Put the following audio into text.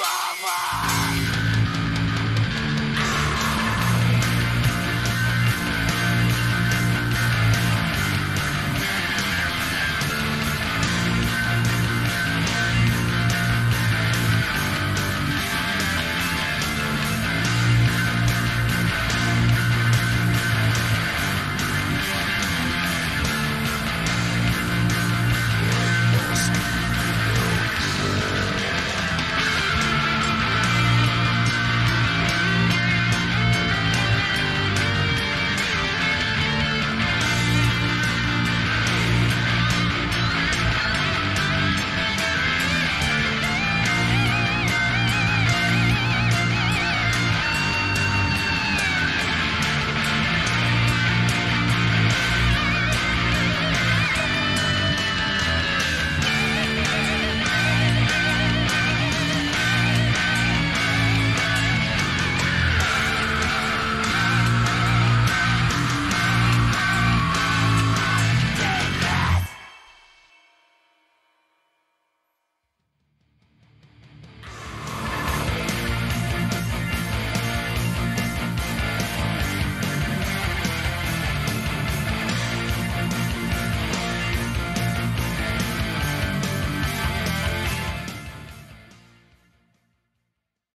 妈妈。